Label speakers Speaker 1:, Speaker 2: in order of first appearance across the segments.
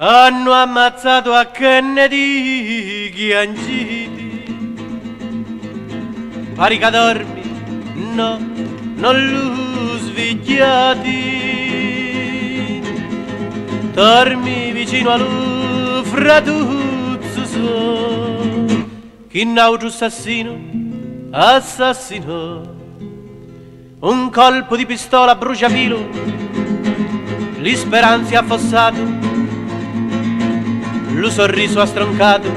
Speaker 1: Hanno ammazzato a Kennedy Ghiangiti. Parica dormi, no, non lo svegliati. Dormi vicino a lui, fratuzzo so. Chi nauto assassino, assassino. Un colpo di pistola bruciapilo, li speranze affossato lo sorriso ha stroncato,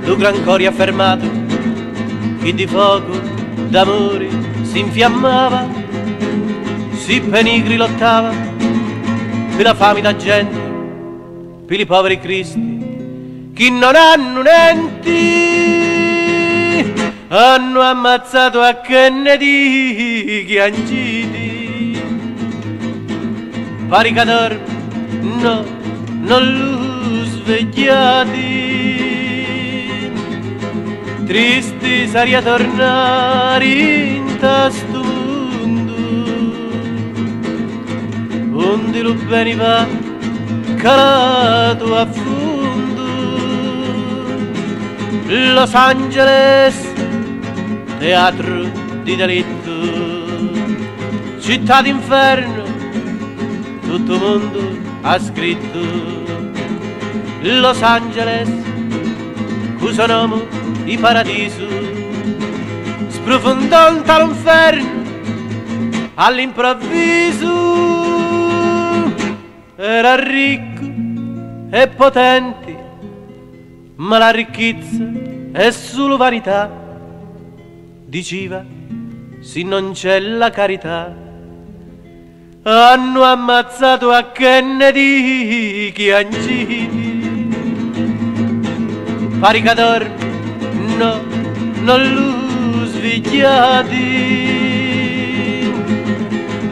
Speaker 1: lo gran cori ha fermato, chi di fuoco d'amore si infiammava, si penigri lottava, per la fame da gente, per i poveri cristi, chi non hanno niente, hanno ammazzato a Kennedy Ghiangiti, pari cador, no, non lui svegliati tristi saria tornare in tastundo onde lo veniva calato a fondo. Los Angeles teatro di delitto. Città d'inferno tutto mondo ha scritto Los Angeles, cuso di paradiso, sprofondò un tale all'improvviso. Era ricco e potente, ma la ricchezza è solo vanità. Diceva, se non c'è la carità. Hanno ammazzato a Kennedy chi angiti Paricador, no, non lo svegliati.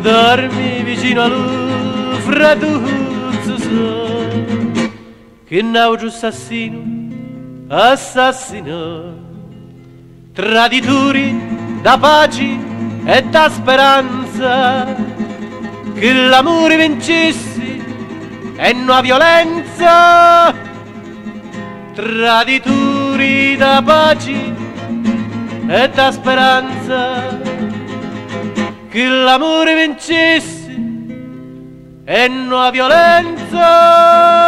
Speaker 1: Dormi vicino a lui, fratuzzo so, che naucio assassino, assassino. Traditori da pace e da speranza, che l'amore vincessi e non la violenza traditori da pace e da speranza. Che l'amore vincesse e non la violenza